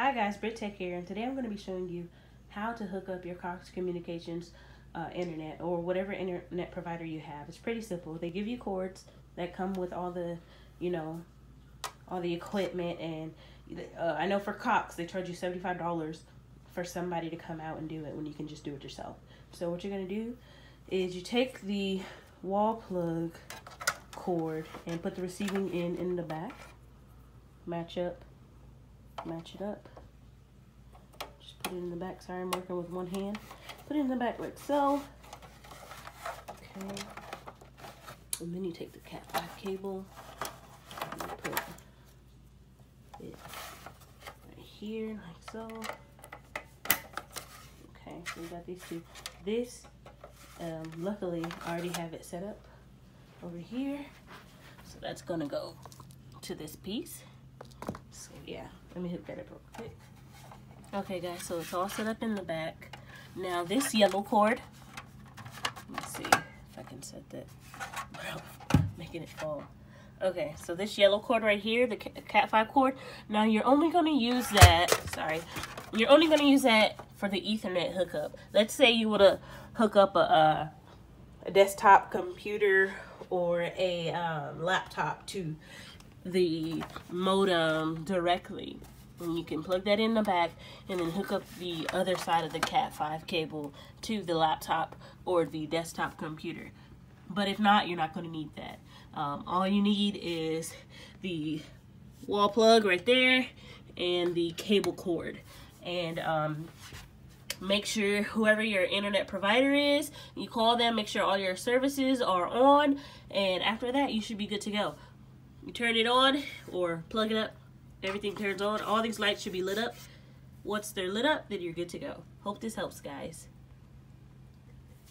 Hi guys, Britt Tech here, and today I'm going to be showing you how to hook up your Cox Communications uh, internet or whatever internet provider you have. It's pretty simple. They give you cords that come with all the, you know, all the equipment, and uh, I know for Cox they charge you $75 for somebody to come out and do it when you can just do it yourself. So what you're going to do is you take the wall plug cord and put the receiving end in the back, match up match it up. Just put it in the back. Sorry, I'm working with one hand. Put it in the back like so. Okay. And then you take the Cat 5 cable and put it right here like so. Okay, so we got these two. This, um, luckily, I already have it set up over here. So that's gonna go to this piece. So yeah, let me hook that up real quick. Okay guys, so it's all set up in the back. Now this yellow cord, let's see if I can set that, making it fall. Okay, so this yellow cord right here, the Cat 5 cord, now you're only going to use that, sorry, you're only going to use that for the Ethernet hookup. Let's say you would to hook up a, a, a, desktop computer or a um, laptop to the modem directly. And you can plug that in the back and then hook up the other side of the Cat5 cable to the laptop or the desktop computer. But if not, you're not going to need that. Um, all you need is the wall plug right there and the cable cord. And um, make sure whoever your internet provider is, you call them, make sure all your services are on, and after that, you should be good to go. You turn it on or plug it up, everything turns on. All these lights should be lit up. Once they're lit up, then you're good to go. Hope this helps, guys.